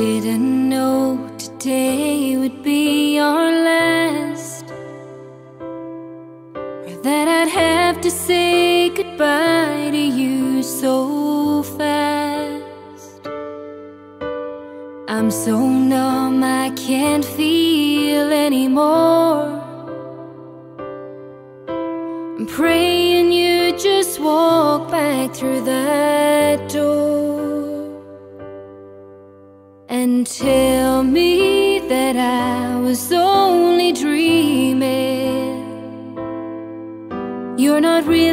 Didn't know today would be our last, or that I'd have to say goodbye to you so fast. I'm so numb, I can't feel anymore. Tell me that I was only dreaming. You're not really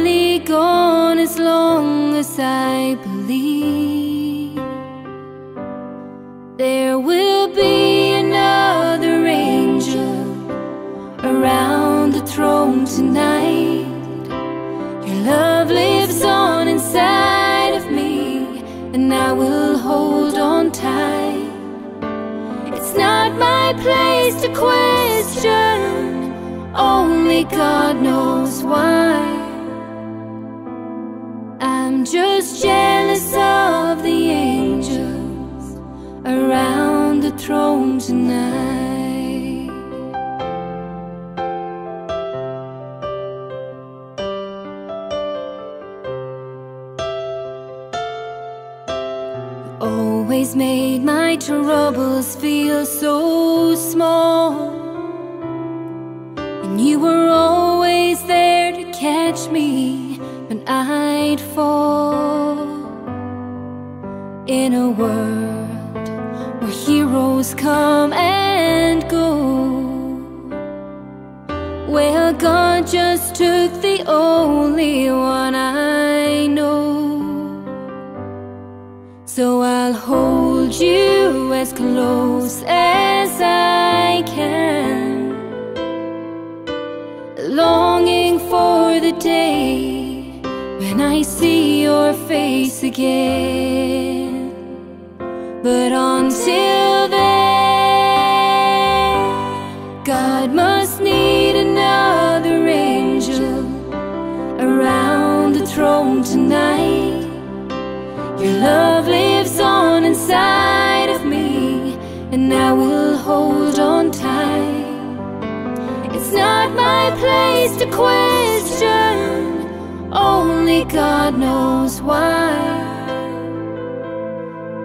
place to question, only God knows why. I'm just jealous of the angels around the throne tonight. Always made my troubles feel so small. And you were always there to catch me when I'd fall. In a world where heroes come and go. Well, God just took the only one I know. So I'll hold you as close as I can, longing for the day when I see your face again. But until then, God must need another angel around the throne tonight. Your love question, only God knows why.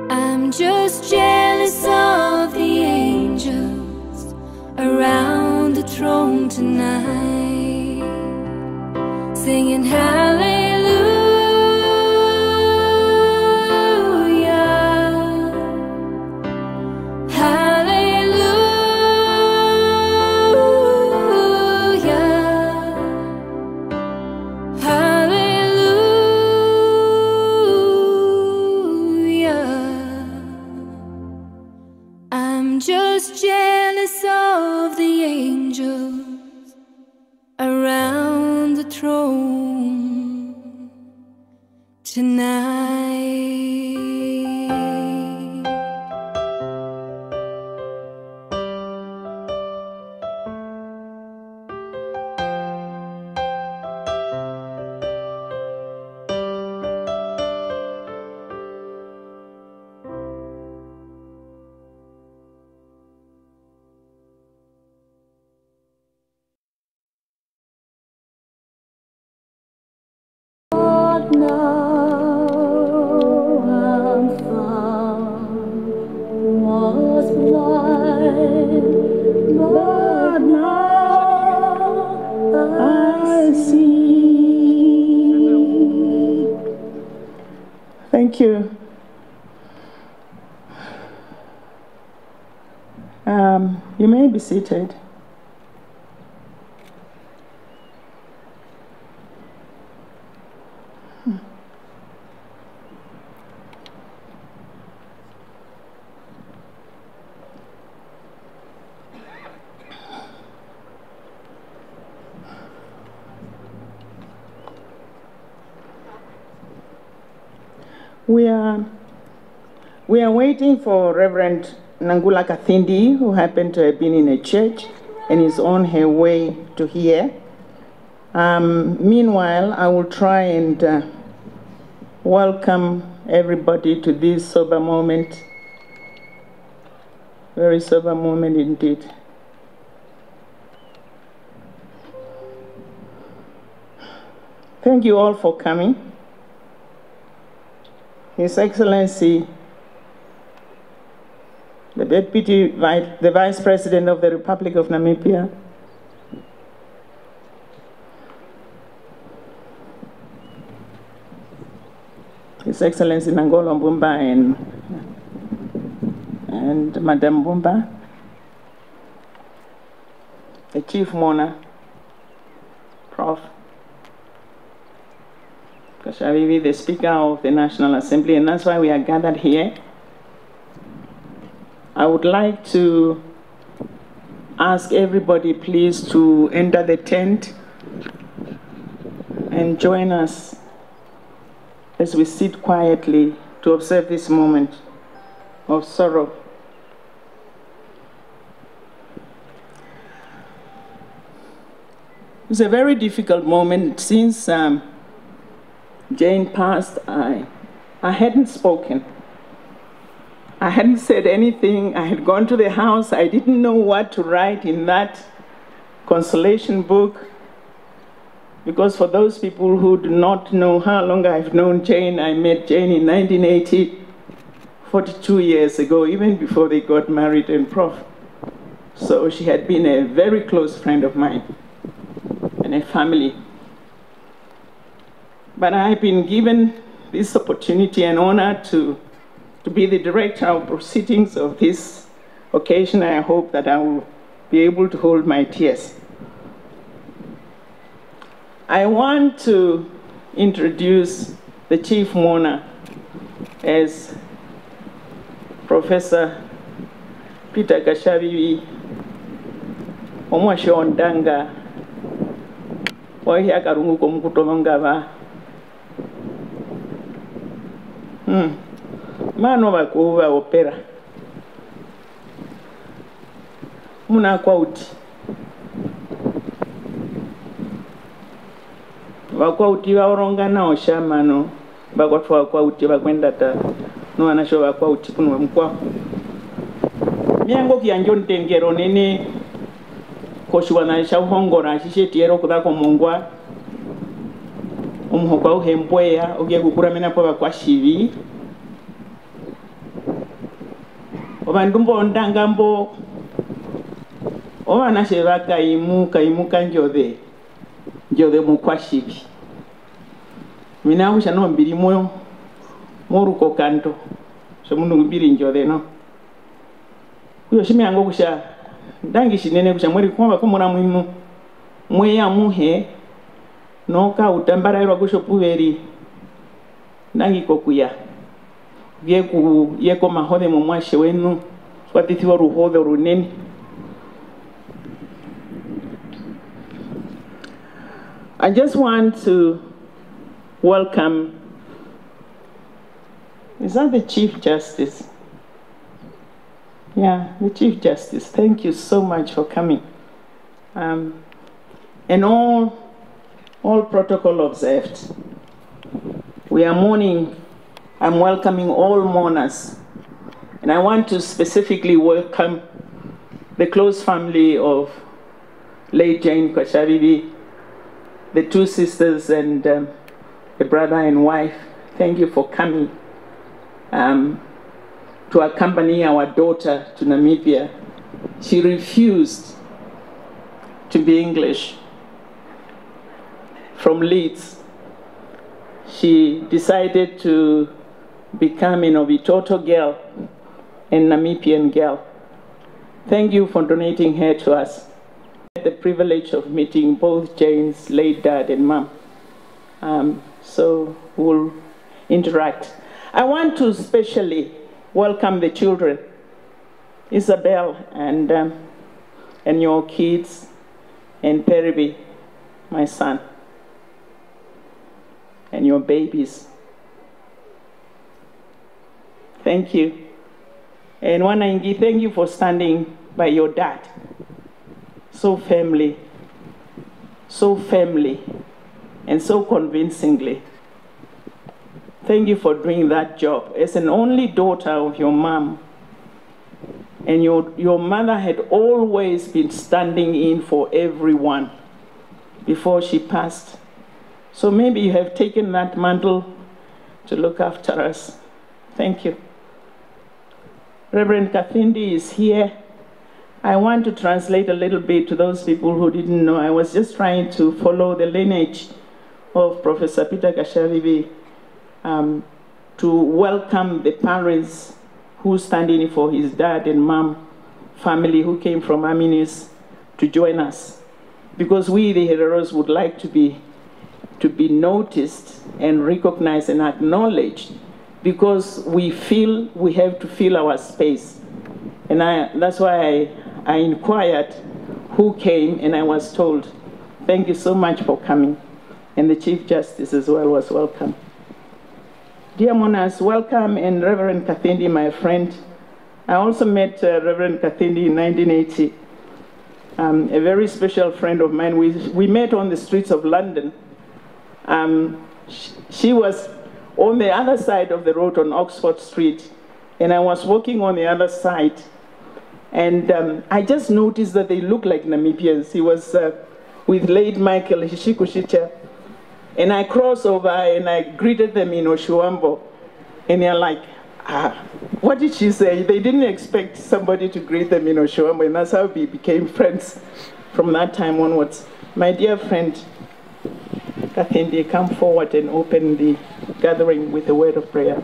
I'm just jealous of the angels around the throne tonight, singing hallelujah. Seated. Hmm. We are we are waiting for Reverend Nangula Kathindi, who happened to have been in a church and is on her way to here. Um, meanwhile, I will try and uh, welcome everybody to this sober moment Very sober moment indeed. Thank you all for coming. His Excellency, the Deputy Vi- the Vice President of the Republic of Namibia, His Excellency Nangolo Mbumba and, and Madam Mbumba, the Chief Mourner, Prof. Katjavivi, the Speaker of the National Assembly, and that's why we are gathered here. I would like to ask everybody please to enter the tent and join us as we sit quietly to observe this moment of sorrow. It's a very difficult moment since um, Jane passed. I, I hadn't spoken. I hadn't said anything. I had gone to the house. I didn't know what to write in that consolation book. Because for those people who do not know how long I've known Jane, I met Jane in 1980, 42 years ago, even before they got married and prof. So she had been a very close friend of mine and a family. But I've been given this opportunity and honor to, to be the director of proceedings of this occasion. I hope that I will be able to hold my tears. I want to introduce the chief mourner as Professor Peter Katjavivi omwashondanga wahi akarungu komukutomangava hmm. maano vakuva opera. Munhu akwauti vakwauti vauronganawo shamano vakwatwa vakwauti vakwenda ta. Novanasho vakwauti kunwa mukwavo miyango kiyanjo ntengero nene. Koshigwana shauhongora xixetiere okuza komongwa omuhokwa auhembweya ogiye kukuramena po vakwaxivi ovandu mbondanga mbo ovanashe vakaimu kaimuka njothe njothe mukwashivi mina kusha no mbiri mo moruko kanto. Shomundu mbiri njothe no. Kuyo shimiango kusha ndangi shinene kusha mweri kuomba komona mwimu. Mweya muhe noka utambarairwa kusho puveri. Ndangi kokuya wenu runene I just want to welcome, is that the Chief Justice? Yeah, the Chief Justice. Thank you so much for coming. Um, and all, all protocol observed. We are mourning, I'm welcoming all mourners. And I want to specifically welcome the close family of late Jane Katjavivi, the two sisters and um, the brother and wife. Thank you for coming um, to accompany our daughter to Namibia. She refused to be English from Leeds. She decided to become an Ovitoto girl and Namibian girl. Thank you for donating her to us the privilege of meeting both Jane's late dad and mom. Um, so we'll interact. I want to especially welcome the children, Isabel and, um, and your kids, and Perivi, my son, and your babies. Thank you. And Wanaingi, thank you for standing by your dad so firmly, so firmly, and so convincingly. Thank you for doing that job. As an only daughter of your mom, And your, your mother had always been standing in for everyone before she passed. So maybe you have taken that mantle to look after us. Thank you. Reverend Kathindi is here. I want to translate a little bit to those people who didn't know. I was just trying to follow the lineage of Professor Peter Katjavivi um, to welcome the parents who stand in for his dad and mom family who came from Aminuis to join us. Because we, the Hereros, would like to be, to be noticed and recognized and acknowledged because we feel we have to fill our space. And I, that's why I, I inquired who came and I was told, thank you so much for coming. And the Chief Justice as well was welcome. Dear Monas, welcome, and Reverend Kathindi, my friend. I also met uh, Reverend Kathindi in 1980, um, a very special friend of mine. We, we met on the streets of London. Um, she, she was on the other side of the road on Oxford Street, and I was walking on the other side. And um, I just noticed that they look like Namibians. He was uh, with late Michael Hishikushicha. And I crossed over and I greeted them in Oshiwambo. And they're like, ah, what did she say? They didn't expect somebody to greet them in Oshiwambo. And that's how we became friends from that time onwards. My dear friend, Kathindi, come forward and open the gathering with a word of prayer.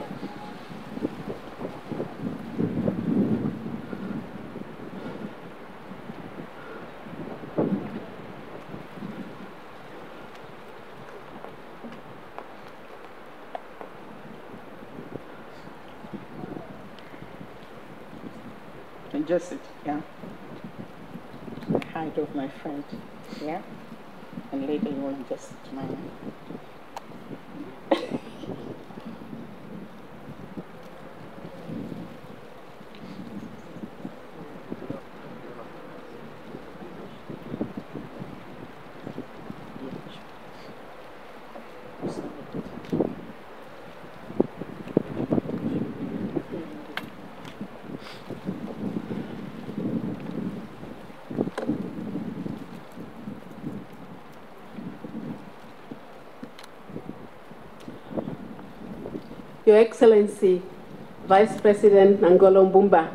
And just sit, yeah. The height of my friend, yeah. And later you want to just Your Excellency, Vice President Nangolo Mbumba,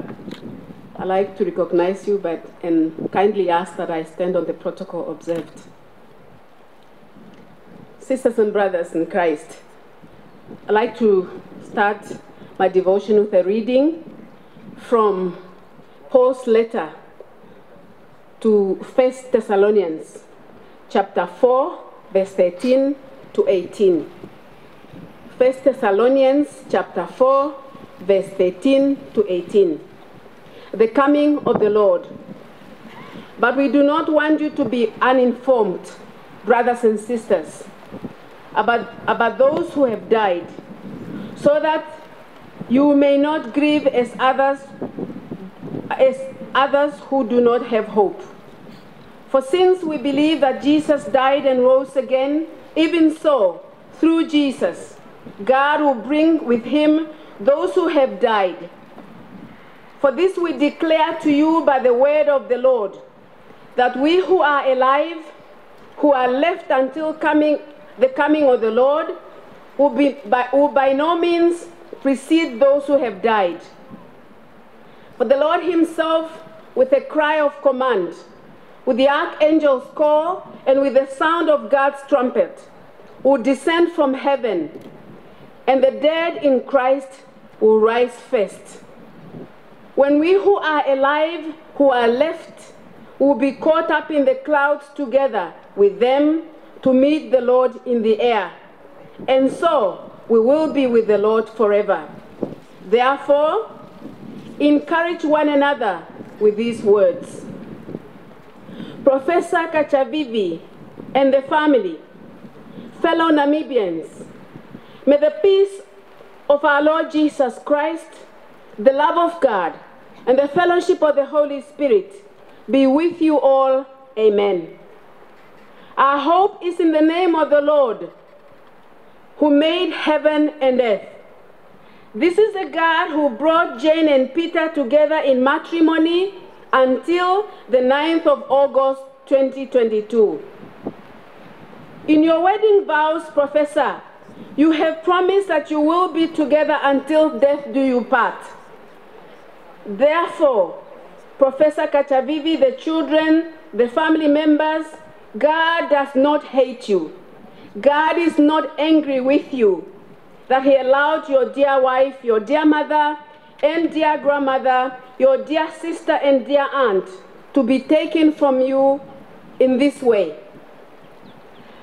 I'd like to recognize you but, and kindly ask that I stand on the protocol observed. Sisters and brothers in Christ, I'd like to start my devotion with a reading from Paul's letter to 1 Thessalonians, chapter 4, verse 13 to 18. 1 Thessalonians chapter 4, verse 13 to 18. The coming of the Lord. But we do not want you to be uninformed, brothers and sisters, about, about those who have died, so that you may not grieve as others as others who do not have hope. For since we believe that Jesus died and rose again, even so, through Jesus, God will bring with him those who have died. For this we declare to you by the word of the Lord, that we who are alive, who are left until coming, the coming of the Lord, will, be by, will by no means precede those who have died. For the Lord himself, with a cry of command, with the archangel's call, and with the sound of God's trumpet, will descend from heaven and the dead in Christ will rise first. When we who are alive, who are left, will be caught up in the clouds together with them to meet the Lord in the air. And so we will be with the Lord forever. Therefore, encourage one another with these words. Professor Katjavivi and the family, fellow Namibians, May the peace of our Lord Jesus Christ, the love of God, and the fellowship of the Holy Spirit be with you all. Amen. Our hope is in the name of the Lord, who made heaven and earth. This is the God who brought Jane and Peter together in matrimony until the 9th of August 2022. In your wedding vows, Professor, you have promised that you will be together until death do you part. Therefore, Professor Katjavivi, the children, the family members, God does not hate you. God is not angry with you that He allowed your dear wife, your dear mother, and dear grandmother, your dear sister and dear aunt to be taken from you in this way.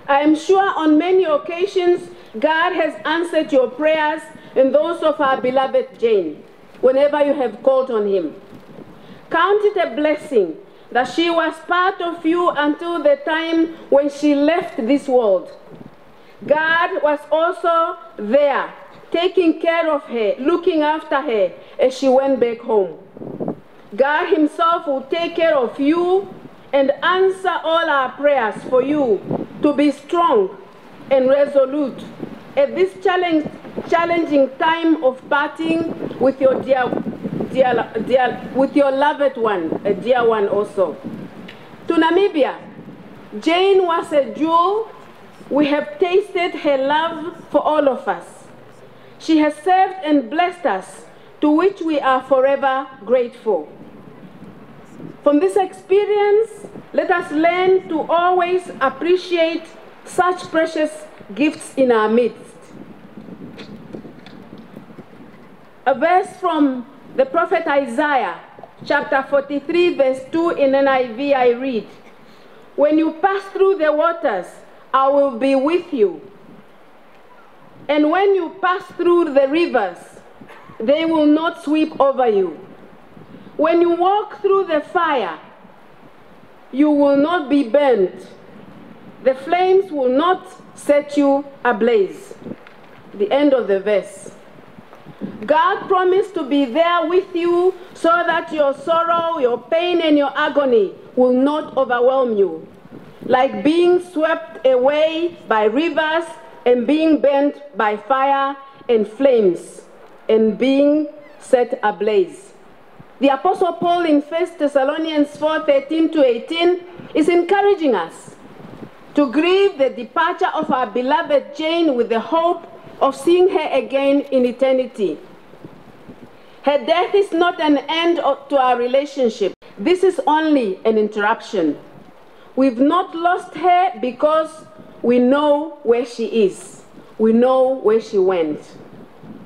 I am sure on many occasions God has answered your prayers and those of our beloved Jane whenever you have called on Him. Count it a blessing that she was part of you until the time when she left this world. God was also there, taking care of her, looking after her as she went back home. God Himself will take care of you and answer all our prayers for you to be strong and resolute at this challenge, challenging time of parting with your dear, dear, dear, with your loved one, a dear one also. To Namibia, Jane was a jewel. We have tasted her love for all of us. She has served and blessed us, to which we are forever grateful. From this experience, let us learn to always appreciate such precious gifts in our midst. A verse from the prophet Isaiah, chapter 43, verse 2 in NIV, I read, When you pass through the waters, I will be with you. And when you pass through the rivers, they will not sweep over you. When you walk through the fire, you will not be burnt. The flames will not set you ablaze. The end of the verse. God promised to be there with you so that your sorrow, your pain, and your agony will not overwhelm you. Like being swept away by rivers and being burnt by fire and flames and being set ablaze. The Apostle Paul in 1 Thessalonians 4 13 to 18 is encouraging us to grieve the departure of our beloved Jane with the hope of seeing her again in eternity. Her death is not an end to our relationship. This is only an interruption. We've not lost her because we know where she is. We know where she went.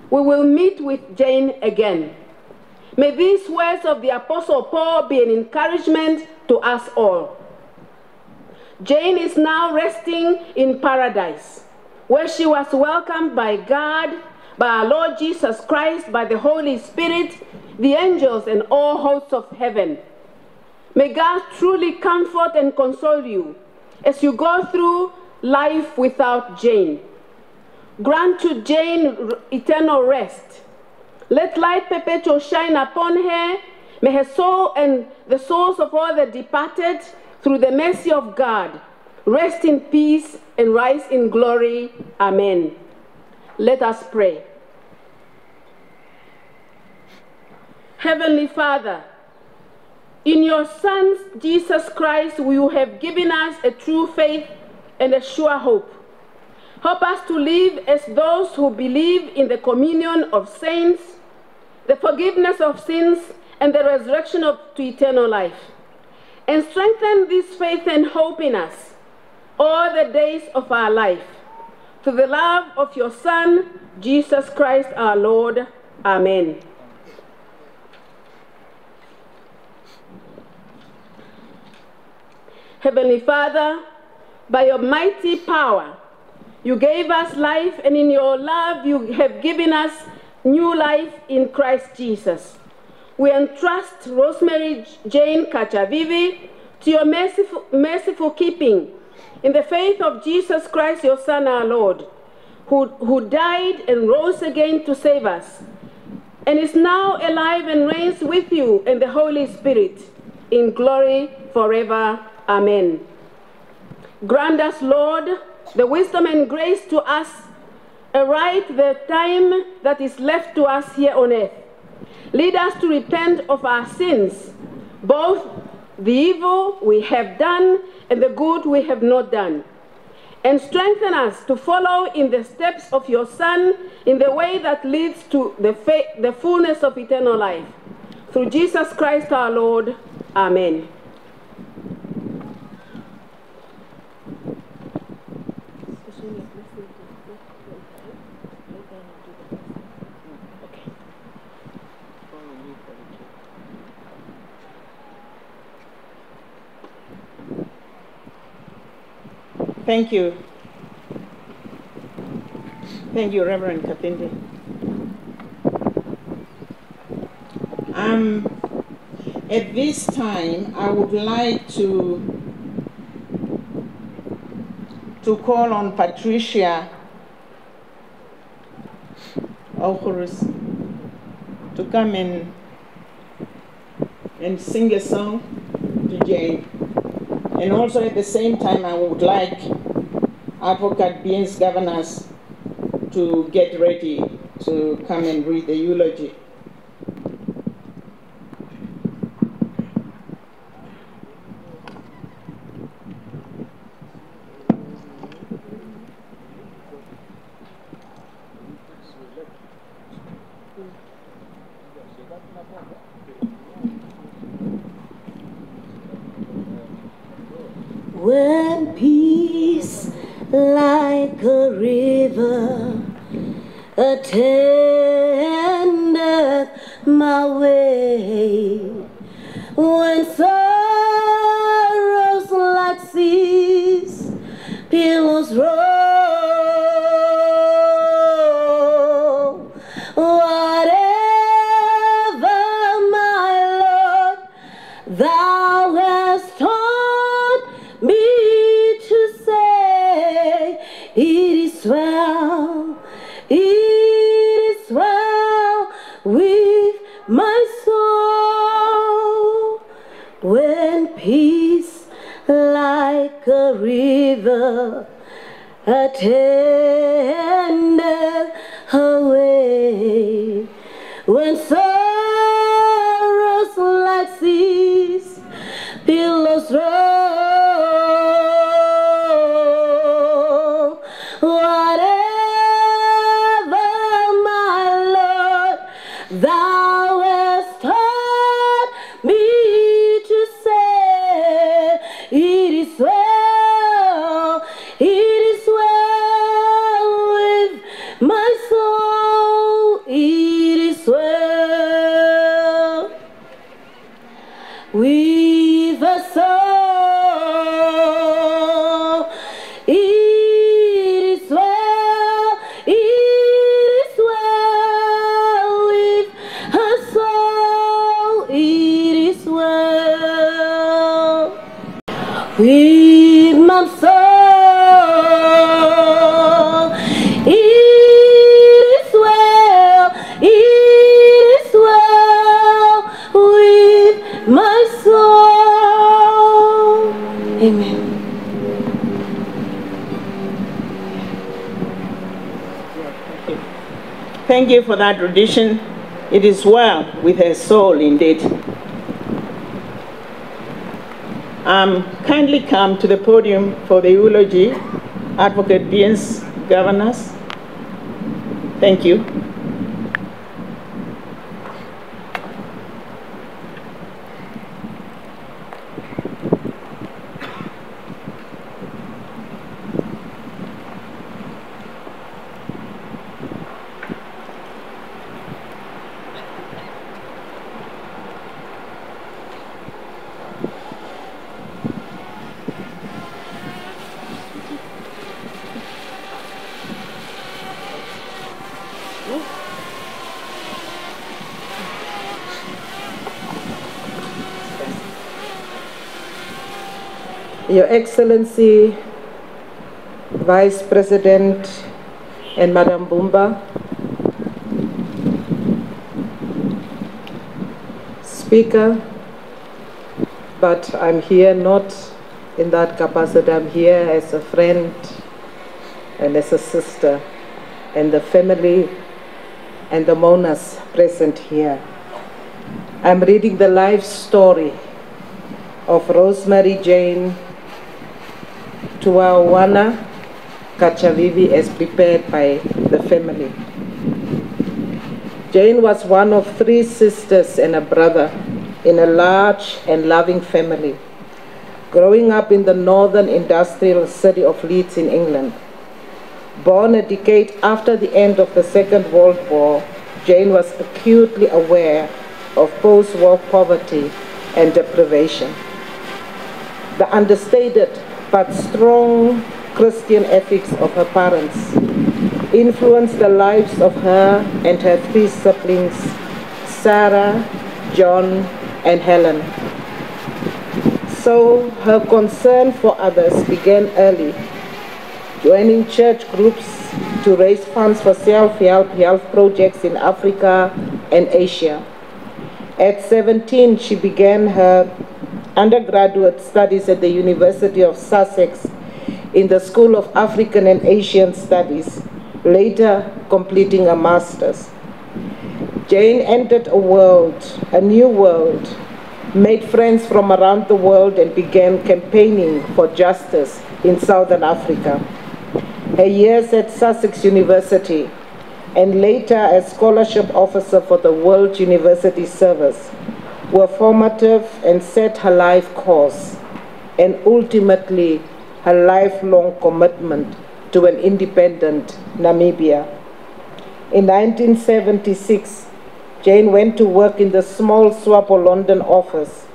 We will meet with Jane again. May these words of the Apostle Paul be an encouragement to us all. Jane is now resting in paradise, where she was welcomed by God, by our Lord Jesus Christ, by the Holy Spirit, the angels, and all hosts of heaven. May God truly comfort and console you as you go through life without Jane. Grant to Jane eternal rest. Let light perpetual shine upon her. May her soul and the souls of all the departed, through the mercy of God, rest in peace and rise in glory. Amen. Let us pray. Heavenly Father, in your Son, Jesus Christ, you have given us a true faith and a sure hope. Help us to live as those who believe in the communion of saints, the forgiveness of sins, and the resurrection of, to eternal life. And strengthen this faith and hope in us all the days of our life. Through the love of your Son, Jesus Christ our Lord. Amen. Heavenly Father, by your mighty power, you gave us life, and in your love, you have given us new life in Christ Jesus. We entrust Rosemary Jane Katjavivi to your merciful, merciful keeping in the faith of Jesus Christ, your Son, our Lord, who, who died and rose again to save us, and is now alive and reigns with you in the Holy Spirit, in glory forever. Amen. Grant us, Lord, the wisdom and grace to us Awrite the time that is left to us here on earth. Lead us to repent of our sins, both the evil we have done and the good we have not done. And strengthen us to follow in the steps of your Son in the way that leads to the, the fullness of eternal life. Through Jesus Christ our Lord. Amen. Thank you. Thank you, Reverend Kathindi. Um, at this time, I would like to to call on Patricia Okhurus to come and and sing a song to Jane. And also at the same time, I would like Advocate Bience Gawanas to get ready to come and read the eulogy. When peace like a river attendeth Amen. Thank you for that rendition. It is well with her soul indeed. Um, kindly come to the podium for the eulogy, Advocate Bience, Gawanas. Thank you. Your Excellency, Vice President and Madam Mbumba, Speaker, but I'm here not in that capacity. I'm here as a friend and as a sister. and the family and the mourners present here. I'm reading the life story of Rosemary Jane Tuawana Katjavivi as prepared by the family. Jane was one of three sisters and a brother in a large and loving family. Growing up in the northern industrial city of Leeds in England. Born a decade after the end of the Second World War, Jane was acutely aware of post-war poverty and deprivation. The understated but strong Christian ethics of her parents influenced the lives of her and her three siblings, Sarah, John, and Helen. So her concern for others began early, joining church groups to raise funds for self-help health projects in Africa and Asia. At 17, she began her undergraduate studies at the University of Sussex in the School of African and Asian Studies, later completing a master's. Jane entered a world, a new world, made friends from around the world and began campaigning for justice in Southern Africa. Her years at Sussex University and later as scholarship officer for the World University Service were formative and set her life course and ultimately her lifelong commitment to an independent Namibia. In 1976, Jane went to work in the small SWAPO London office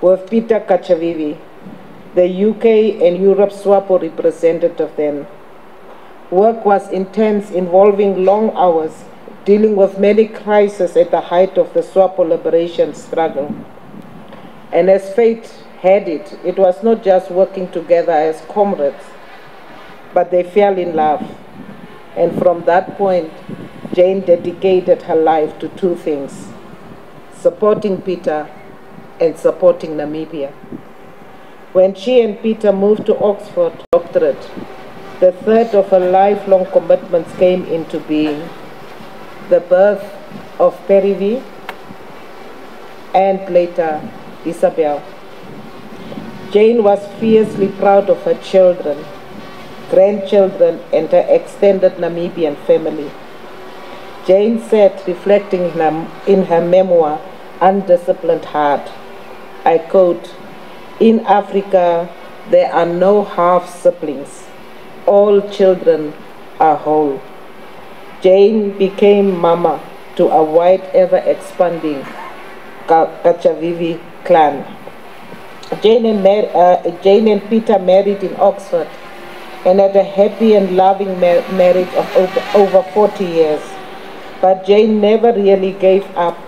with Peter Katjavivi, the UK and Europe SWAPO representative then. Work was intense, involving long hours, dealing with many crises at the height of the SWAPO liberation struggle. And as fate had it, it was not just working together as comrades, but they fell in love. And from that point, Jane dedicated her life to two things supporting Peter and supporting Namibia. When she and Peter moved to Oxford doctorate, the third of her lifelong commitments came into being the birth of Perivi and later Isabel. Jane was fiercely proud of her children, grandchildren, and her extended Namibian family. Jane said, reflecting in her, in her memoir, Undisciplined Heart, I quote, In Africa, there are no half siblings all children are whole. Jane became mama to a wide ever expanding Katjavivi clan. Jane and, Mar uh, Jane and Peter married in Oxford and had a happy and loving mar marriage of over, over 40 years. But Jane never really gave up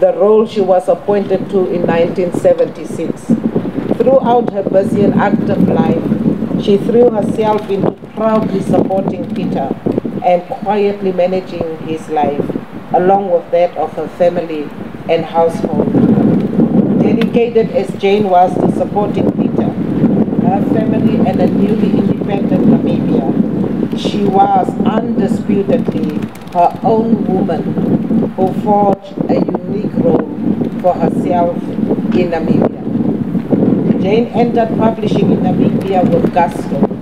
the role she was appointed to in 1976. Throughout her busy and active life, she threw herself into proudly supporting Peter and quietly managing his life, along with that of her family and household. Dedicated as Jane was to supporting Peter, her family, and a newly independent Namibia, she was undisputedly her own woman who forged a unique role for herself in Namibia. Jane entered publishing in Namibia with gusto.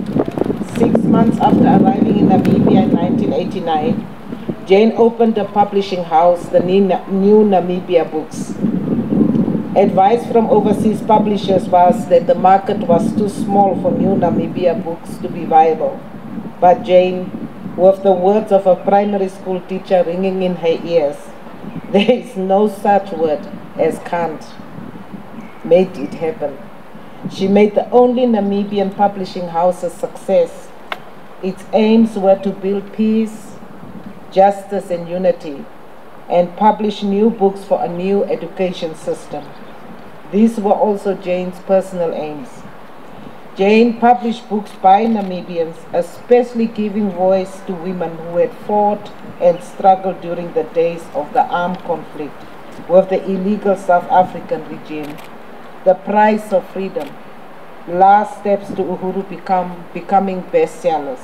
Months after arriving in Namibia in 1989, Jane opened a publishing house, the New Namibia Books. Advice from overseas publishers was that the market was too small for New Namibia books to be viable. But Jane, with the words of a primary school teacher ringing in her ears, there is no such word as can't, made it happen. She made the only Namibian publishing house a success. Its aims were to build peace, justice, and unity, and publish new books for a new education system. These were also Jane's personal aims. Jane published books by Namibians, especially giving voice to women who had fought and struggled during the days of the armed conflict with the illegal South African regime the Price of Freedom, Last Steps to Uhuru become, Becoming Bestsellers.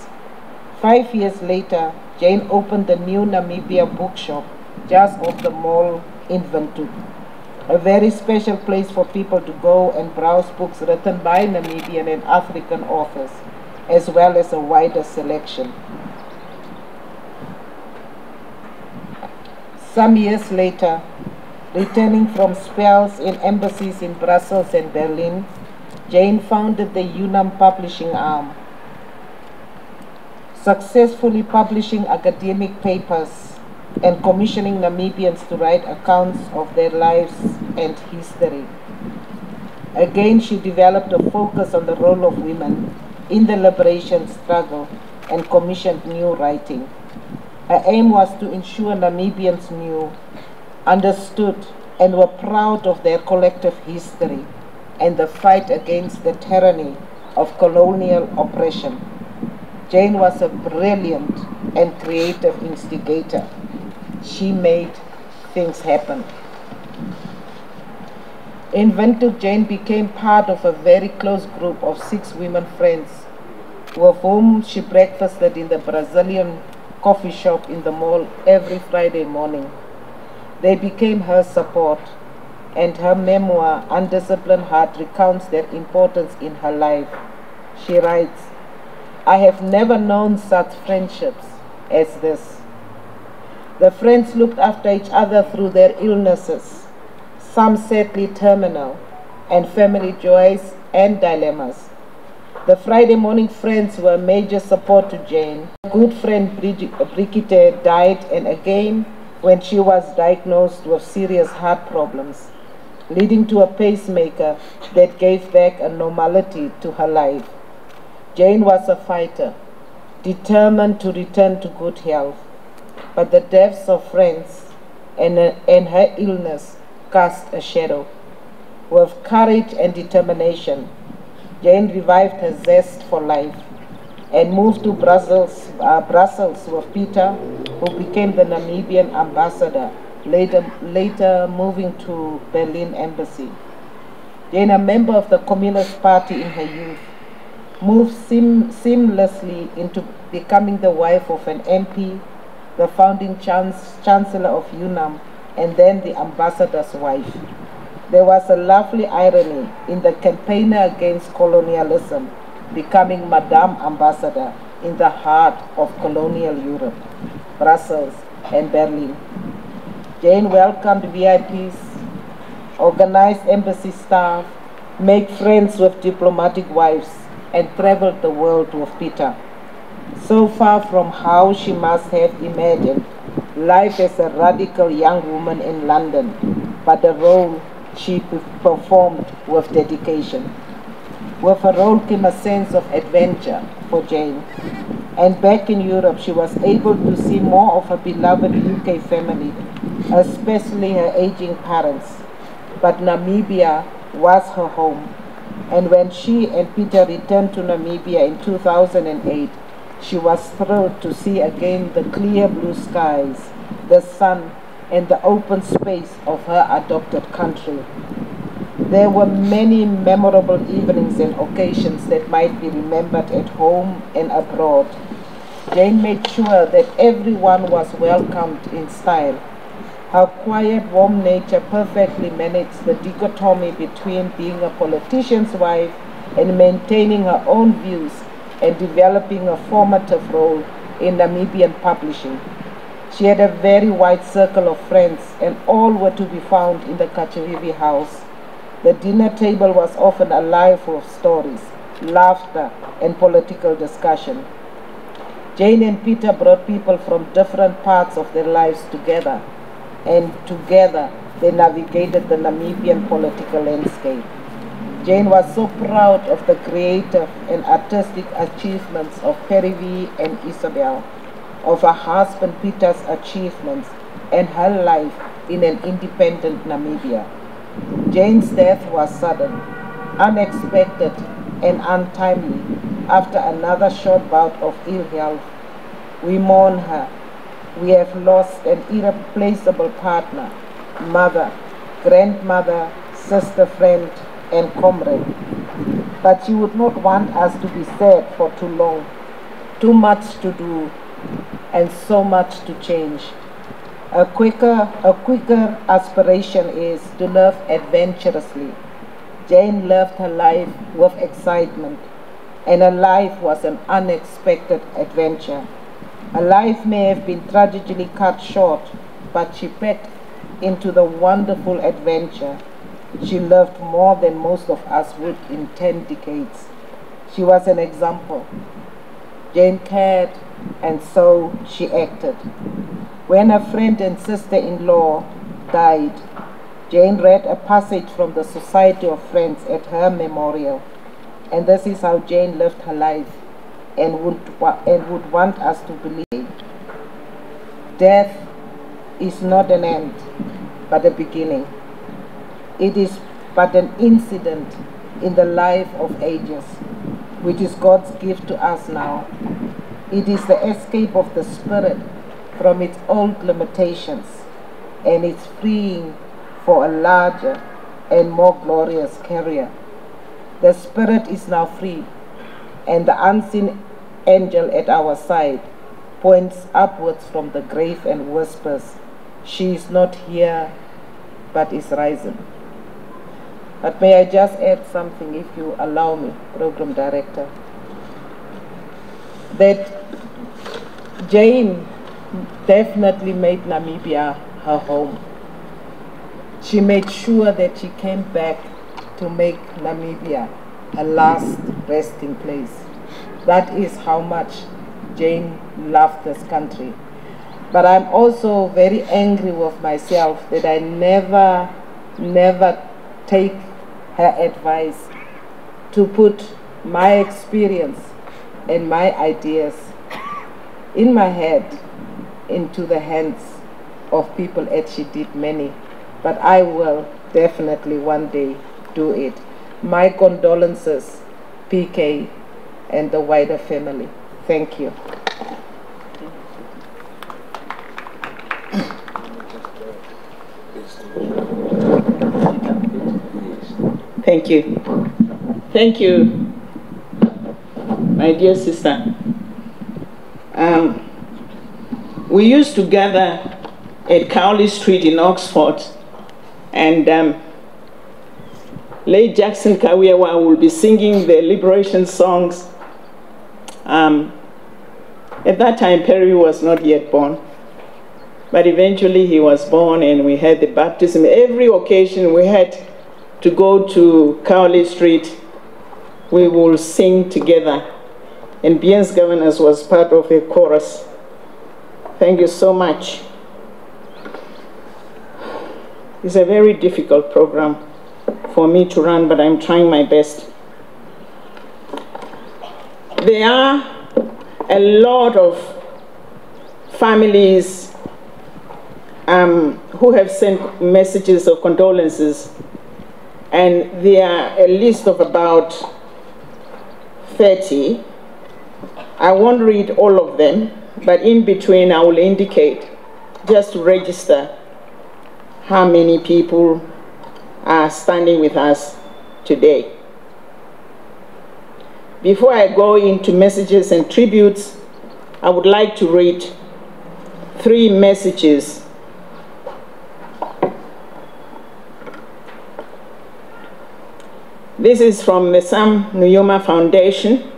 Five years later, Jane opened the new Namibia bookshop just off the mall in Windhoek. A very special place for people to go and browse books written by Namibian and African authors, as well as a wider selection. Some years later, returning from spells in embassies in Brussels and Berlin, Jane founded the UNAM publishing arm, successfully publishing academic papers and commissioning Namibians to write accounts of their lives and history. Again, she developed a focus on the role of women in the liberation struggle and commissioned new writing. Her aim was to ensure Namibians knew, understood, and were proud of their collective history and the fight against the tyranny of colonial oppression. Jane was a brilliant and creative instigator. She made things happen. In Windhoek, Jane became part of a very close group of six women friends with whom she breakfasted in the Brazilian coffee shop in the mall every Friday morning. They became her support, and her memoir, Undisciplined Heart, recounts their importance in her life. She writes, I have never known such friendships as this. The friends looked after each other through their illnesses, some sadly terminal, and family joys and dilemmas. The Friday morning friends were major support to Jane. Good friend uh, Brigitte died, and again when she was diagnosed with serious heart problems, leading to a pacemaker that gave back a normality to her life. Jane was a fighter, determined to return to good health, but the deaths of friends and, and her illness cast a shadow. With courage and determination, Jane revived her zest for life and moved to Brussels, uh, Brussels with Peter, who became the Namibian ambassador, later, later moving to Berlin embassy. Then a member of the Communist Party in her youth, moved seam, seamlessly into becoming the wife of an MP, the founding chance, chancellor of UNAM, and then the ambassador's wife. There was a lovely irony in the campaigner against colonialism becoming Madame Ambassador in the heart of colonial Europe, Brussels and Berlin. Jane welcomed VIPs, organized embassy staff, made friends with diplomatic wives, and traveled the world with Peter. So far from how she must have imagined life as a radical young woman in London, but the role she performed with dedication. With her role came a sense of adventure for Jane. And back in Europe, she was able to see more of her beloved UK family, especially her aging parents. But Namibia was her home. And when she and Peter returned to Namibia in 2008, she was thrilled to see again the clear blue skies, the sun, and the open space of her adopted country. There were many memorable evenings and occasions that might be remembered at home and abroad. Jane made sure that everyone was welcomed in style. Her quiet, warm nature perfectly managed the dichotomy between being a politician's wife and maintaining her own views and developing a formative role in Namibian publishing. She had a very wide circle of friends, and all were to be found in the Katjavivi house. The dinner table was often alive with stories, laughter, and political discussion. Jane and Peter brought people from different parts of their lives together, and together they navigated the Namibian political landscape. Jane was so proud of the creative and artistic achievements of Perivi and Isabel, of her husband Peter's achievements, and her life in an independent Namibia. Jane's death was sudden, unexpected, and untimely after another short bout of ill health. We mourn her. We have lost an irreplaceable partner, mother, grandmother, sister friend, and comrade. But she would not want us to be sad for too long. Too much to do, and so much to change. A Quaker, a Quaker aspiration is to love adventurously. Jane loved her life with excitement, and her life was an unexpected adventure. Her life may have been tragically cut short, but she packed into the wonderful adventure she loved more than most of us would in 10 decades. She was an example. Jane cared, and so she acted. When her friend and sister in law died, Jane read a passage from the Society of Friends at her memorial. And this is how Jane lived her life and would, and would want us to believe. Death is not an end, but a beginning. It is but an incident in the life of ages, which is God's gift to us now. It is the escape of the spirit from its old limitations and its freeing for a larger and more glorious career. The spirit is now free, and the unseen angel at our side points upwards from the grave and whispers, She is not here, but is risen. But may I just add something, if you allow me, Program Director, that Jane definitely made Namibia her home. She made sure that she came back to make Namibia her last resting place. That is how much Jane loved this country. But I'm also very angry with myself that I never, never take her advice to put my experience and my ideas in my head into the hands of people as she did many. But I will definitely one day do it. My condolences, PK, and the wider family. Thank you. Thank you. Thank you, my dear sister. Um, we used to gather at Cowley Street in Oxford, and um, late Jackson Kaujeua will be singing the liberation songs. Um, at that time, Perry was not yet born, but eventually he was born, and we had the baptism. Every occasion we had to go to Cowley Street, we would sing together. And Bience Gawanas was part of the chorus. Thank you so much. It's a very difficult program for me to run, but I'm trying my best. There are a lot of families um, who have sent messages of condolences and there are a list of about 30. I won't read all of them, but in between I will indicate just to register how many people are standing with us today. Before I go into messages and tributes, I would like to read three messages This is from the Sam Nujoma Foundation.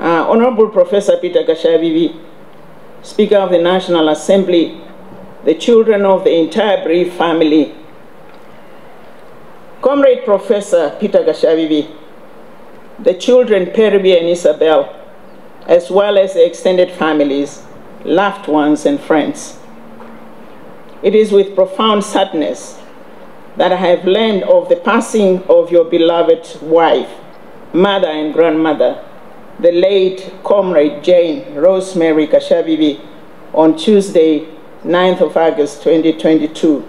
Uh, Honorable Professor Peter Katjavivi, Speaker of the National Assembly, the children of the entire Brief family, Comrade Professor Peter Katjavivi, the children Perivi and Isabel, as well as the extended families, loved ones and friends. It is with profound sadness that I have learned of the passing of your beloved wife, mother and grandmother, the late comrade Jane Rosemary Katjavivi, on Tuesday, 9th of August 2022.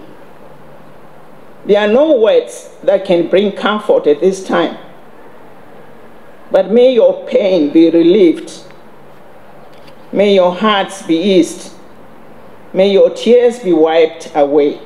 There are no words that can bring comfort at this time, but may your pain be relieved. May your hearts be eased. May your tears be wiped away.